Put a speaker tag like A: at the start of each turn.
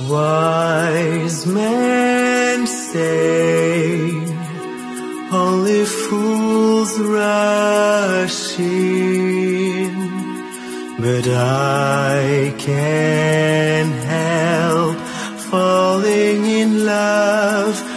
A: Wise men say only fools rush in, but I can't help falling in love